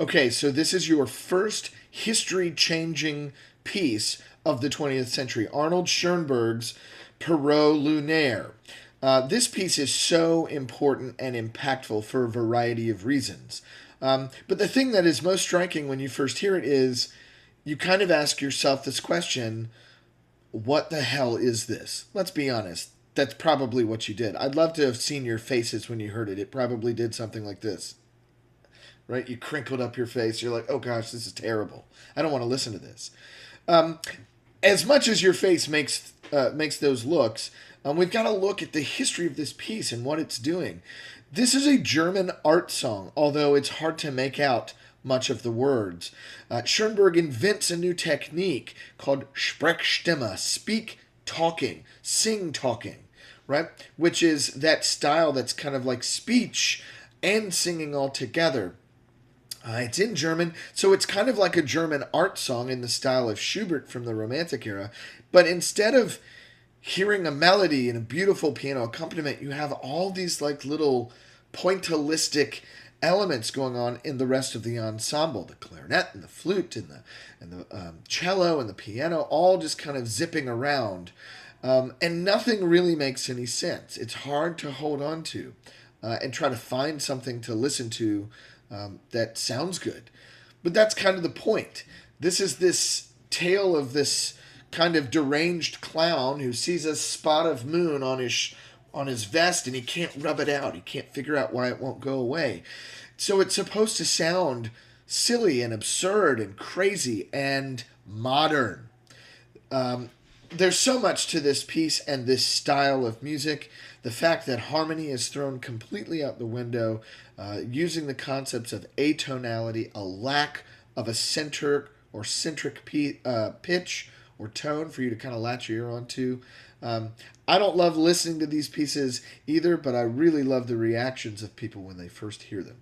Okay, so this is your first history changing piece of the 20th century Arnold Schoenberg's Pierrot Lunaire. Uh, this piece is so important and impactful for a variety of reasons. Um, but the thing that is most striking when you first hear it is you kind of ask yourself this question what the hell is this? Let's be honest. That's probably what you did. I'd love to have seen your faces when you heard it. It probably did something like this. Right? You crinkled up your face. You're like, oh gosh, this is terrible. I don't want to listen to this. Um, as much as your face makes uh, makes those looks, um, we've got to look at the history of this piece and what it's doing. This is a German art song, although it's hard to make out much of the words. Uh, Schoenberg invents a new technique called Sprechstimme, speak talking, sing talking, right? Which is that style that's kind of like speech and singing all together. Uh, it's in German, so it's kind of like a German art song in the style of Schubert from the Romantic era. But instead of hearing a melody and a beautiful piano accompaniment, you have all these like little pointillistic elements going on in the rest of the ensemble the clarinet and the flute and the and the um, cello and the piano all just kind of zipping around um, and nothing really makes any sense it's hard to hold on to uh, and try to find something to listen to um, that sounds good but that's kind of the point this is this tale of this kind of deranged clown who sees a spot of moon on his on his vest and he can't rub it out. He can't figure out why it won't go away. So it's supposed to sound silly and absurd and crazy and modern. Um, there's so much to this piece and this style of music. The fact that harmony is thrown completely out the window, uh, using the concepts of atonality, a lack of a center or centric p- uh, pitch or tone for you to kind of latch your ear onto. Um, I don't love listening to these pieces either, but I really love the reactions of people when they first hear them.